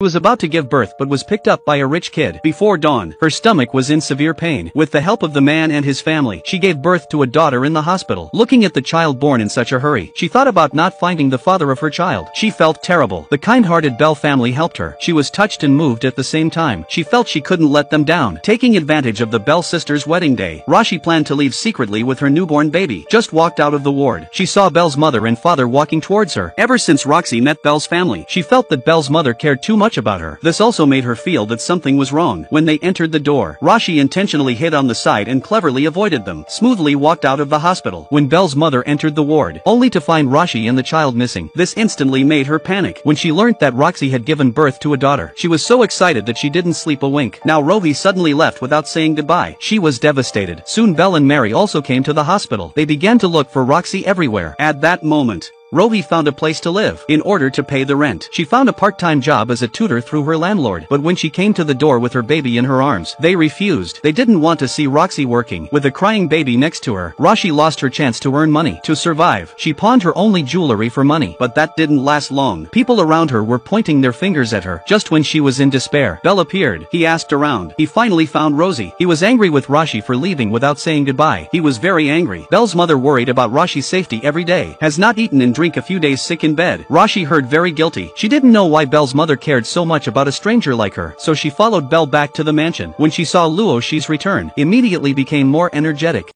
was about to give birth but was picked up by a rich kid. Before dawn, her stomach was in severe pain. With the help of the man and his family, she gave birth to a daughter in the hospital. Looking at the child born in such a hurry, she thought about not finding the father of her child. She felt terrible. The kind-hearted Bell family helped her. She was touched and moved at the same time. She felt she couldn't let them down. Taking advantage of the Bell sisters' wedding day, Rashi planned to leave secretly with her newborn baby. Just walked out of the ward. She saw Bell's mother and father walking towards her. Ever since Roxy met Bell's family, she felt that Bell's mother cared too much about her. This also made her feel that something was wrong. When they entered the door, Rashi intentionally hid on the side and cleverly avoided them. Smoothly walked out of the hospital. When Bell's mother entered the ward, only to find Rashi and the child missing. This instantly made her panic. When she learned that Roxy had given birth to a daughter, she was so excited that she didn't sleep a wink. Now Rohi suddenly left without saying goodbye. She was devastated. Soon Bell and Mary also came to the hospital. They began to look for Roxy everywhere. At that moment, Rohi found a place to live. In order to pay the rent, she found a part-time job as a tutor through her landlord. But when she came to the door with her baby in her arms, they refused. They didn't want to see Roxy working. With a crying baby next to her, Rashi lost her chance to earn money. To survive, she pawned her only jewelry for money. But that didn't last long. People around her were pointing their fingers at her. Just when she was in despair, Bell appeared. He asked around. He finally found Rosie. He was angry with Rashi for leaving without saying goodbye. He was very angry. Bell's mother worried about Rashi's safety every day. Has not eaten and drink a few days sick in bed. Rashi heard very guilty. She didn't know why Bell's mother cared so much about a stranger like her, so she followed Bell back to the mansion. When she saw Luo she's return, immediately became more energetic.